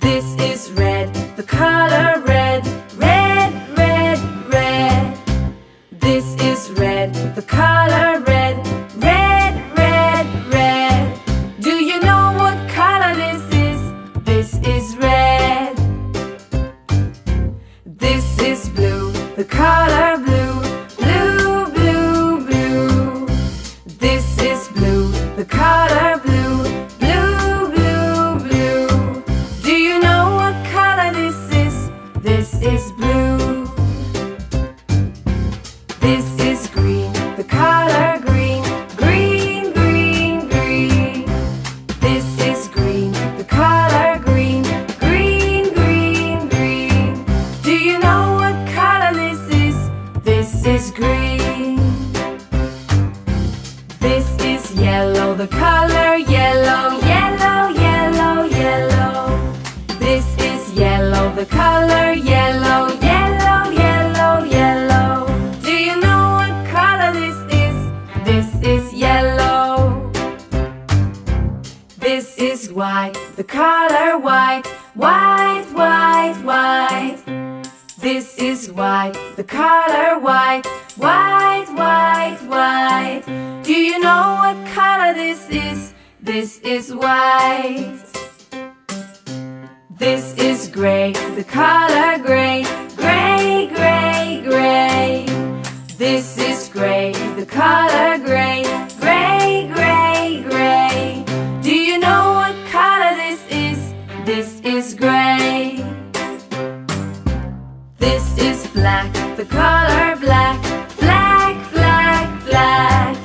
This is red, the color red, red, red, red. This is red, the color red, red, red, red. Do you know what color this is? This is red. This is blue, the color blue, This is green, the color green, green, green, green. This is green, the color green, green, green, green. Do you know what color this is? This is green. This is yellow, the color yellow, yellow, yellow, yellow. This is yellow, the color yellow, This is white, the color white, white, white, white. This is white, the color white, white, white, white. Do you know what color this is? This is white. This is gray, the color gray, This is black, the color black, black, black, black.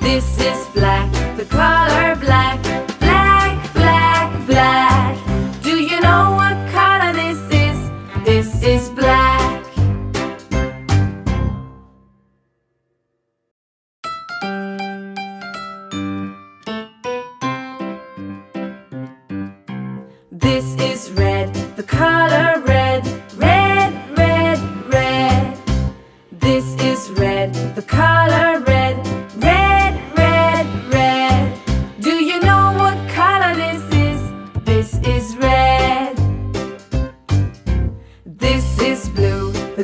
This is black, the color black, black, black, black. Do you know what color this is? This is black. This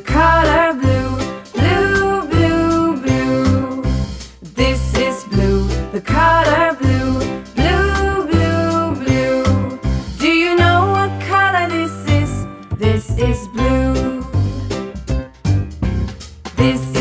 color blue, blue, blue, blue. This is blue, the color blue, blue, blue, blue. Do you know what color this is? This is blue. This